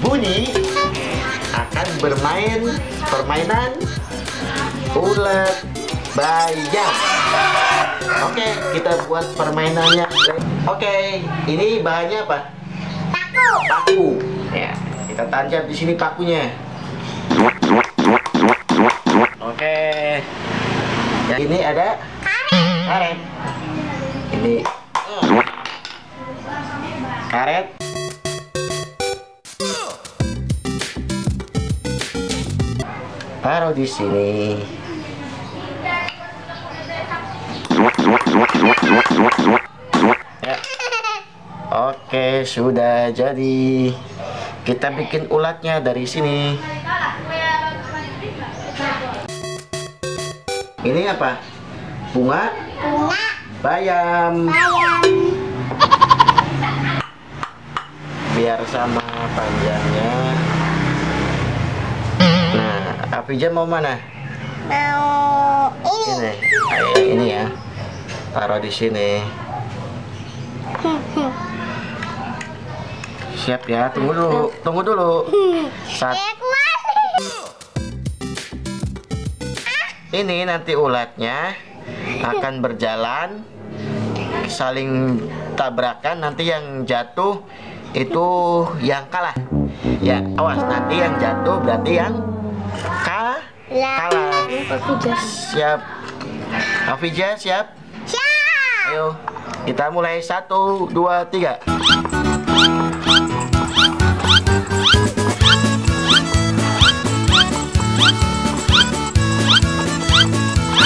Budi akan bermain permainan ulet bayam. Oke, kita buat permainannya. Oke, ini bahannya apa? Paku. Paku. Ya, kita tancap di sini pakunya. Oke. Yang ini ada karet. Ini karet. Taruh di sini. Ya. Oke, sudah jadi. Kita bikin ulatnya dari sini. Ini apa? Bunga Bunga. bayam. Bayam. Biar sama panjangnya. Afija mau mana? Mau ini. Ini. Yang ini ya. Taruh di sini. Siap ya, tunggu dulu, tunggu dulu. Sat, ini nanti ulatnya akan berjalan saling tabrakan nanti yang jatuh itu yang kalah ya awas nanti yang jatuh berarti yang kalah kalah siap. Afija siap? Siap. ayo kita mulai. Satu dua tiga.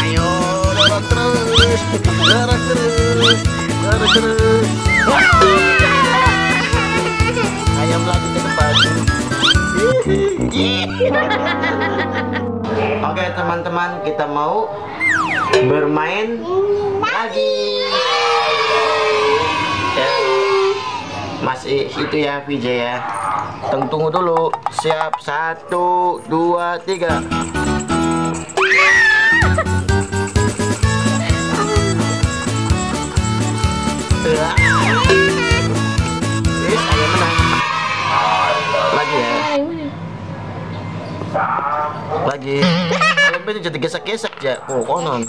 Ayo dorong terus. Dorong terus. Dorong terus oke teman-teman kita mau bermain lagi. Ya. Masih itu ya VJ ya. Tunggu, tunggu dulu. Siap. Satu dua tiga. Ya. Menang. Lagi ya lagi. Ini jadi gesek-gesek ya oh konon.